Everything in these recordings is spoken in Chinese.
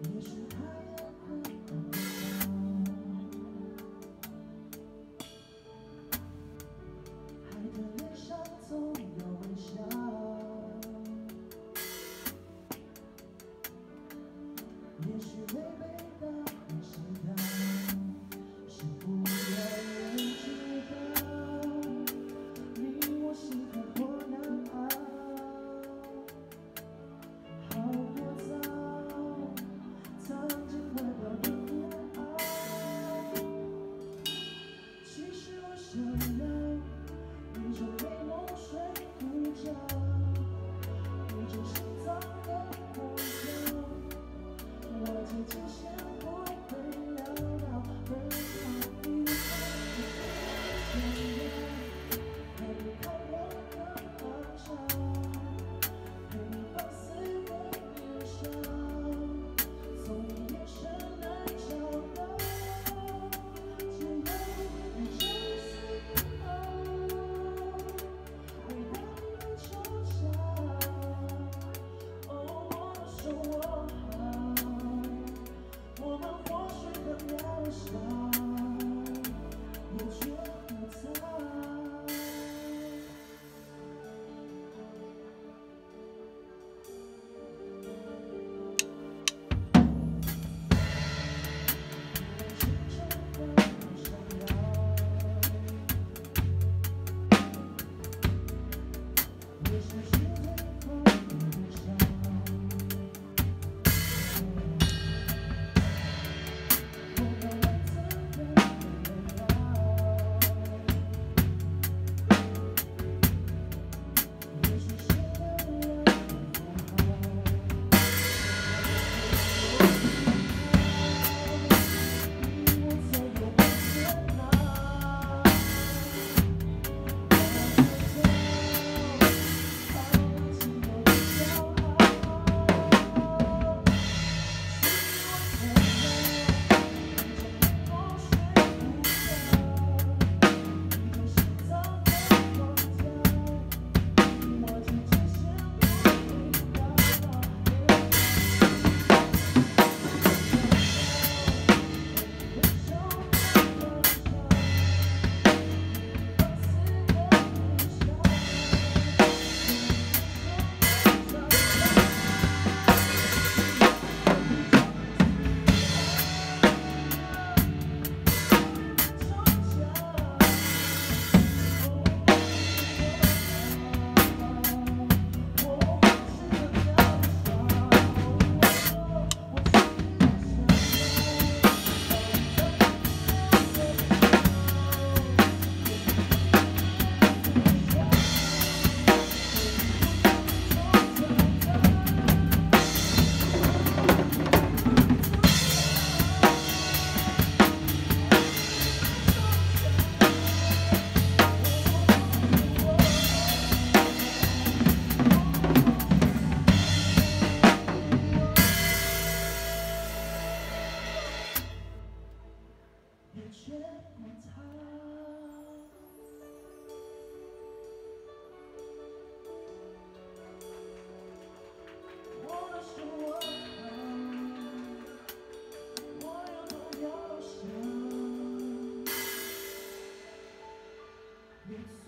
也许他也会很的脸上总有微笑也许会被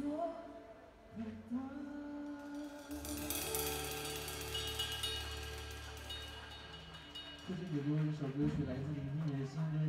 最近有没有一首歌曲来自林俊杰的新歌，